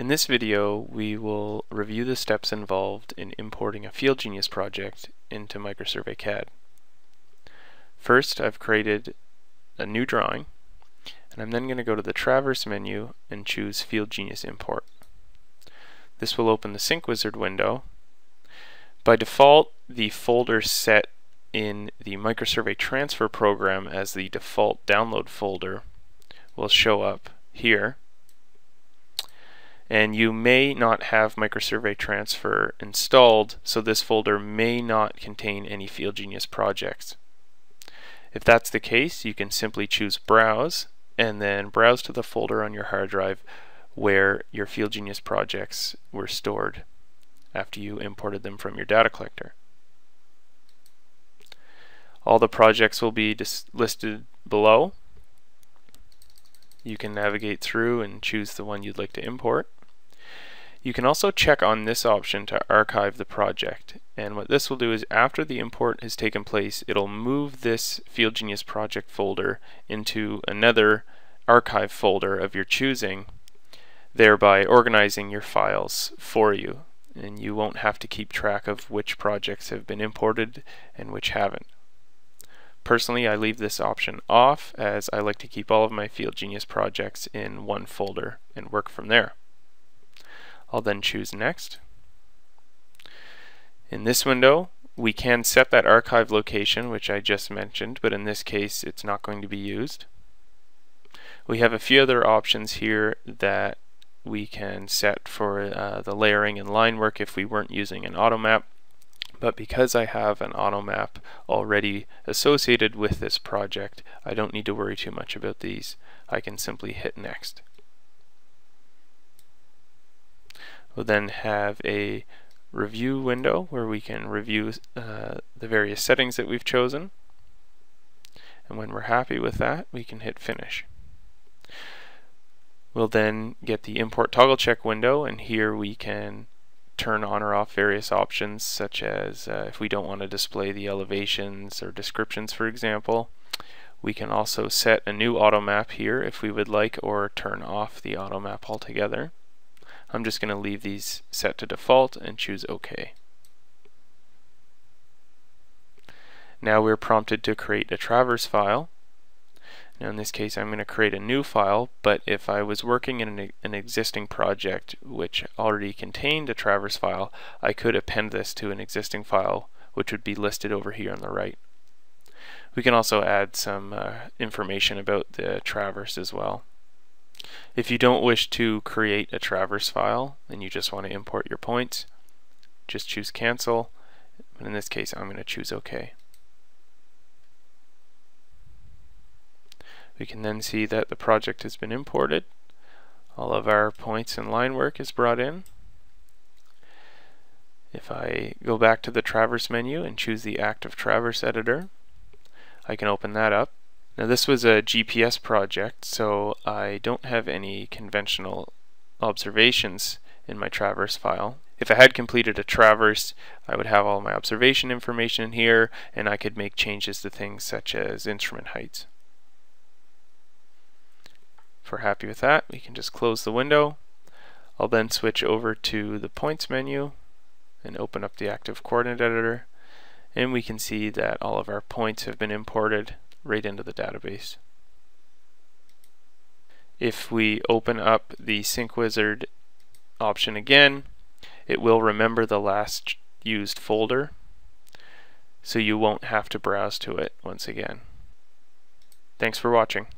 In this video, we will review the steps involved in importing a FieldGenius project into Microsurvey CAD. First, I've created a new drawing, and I'm then going to go to the Traverse menu and choose FieldGenius Import. This will open the Sync Wizard window. By default, the folder set in the Microsurvey Transfer program as the default download folder will show up here and you may not have Microsurvey Transfer installed, so this folder may not contain any FieldGenius projects. If that's the case, you can simply choose Browse, and then browse to the folder on your hard drive where your FieldGenius projects were stored after you imported them from your data collector. All the projects will be listed below. You can navigate through and choose the one you'd like to import. You can also check on this option to archive the project. And what this will do is after the import has taken place, it'll move this FieldGenius project folder into another archive folder of your choosing, thereby organizing your files for you. And you won't have to keep track of which projects have been imported and which haven't. Personally, I leave this option off as I like to keep all of my FieldGenius projects in one folder and work from there. I'll then choose Next. In this window, we can set that archive location, which I just mentioned, but in this case it's not going to be used. We have a few other options here that we can set for uh, the layering and line work if we weren't using an auto map. But because I have an auto map already associated with this project, I don't need to worry too much about these. I can simply hit Next. We'll then have a review window where we can review uh, the various settings that we've chosen. And when we're happy with that, we can hit finish. We'll then get the import toggle check window and here we can turn on or off various options such as uh, if we don't want to display the elevations or descriptions for example. We can also set a new auto map here if we would like or turn off the auto map altogether. I'm just going to leave these set to default and choose OK. Now we're prompted to create a traverse file. Now in this case I'm going to create a new file, but if I was working in an, an, existing project which already contained a traverse file, I could append this to an existing file which would be listed over here on the right. We can also add some uh, information about the traverse as well. If you don't wish to create a traverse file and you just want to import your points, just choose cancel. And in this case, I'm going to choose OK. We can then see that the project has been imported. All of our points and line work is brought in. If I go back to the Traverse menu and choose the Active Traverse Editor, I can open that up. Now this was a GPS project, so I don't have any conventional observations in my traverse file. If I had completed a traverse, I would have all my observation information in here, and I could make changes to things such as instrument heights. If we're happy with that, we can just close the window. I'll then switch over to the points menu and open up the active coordinate editor, and we can see that all of our points have been imported right into the database. If we open up the Sync Wizard option again, it will remember the last used folder, so you won't have to browse to it once again. Thanks for watching.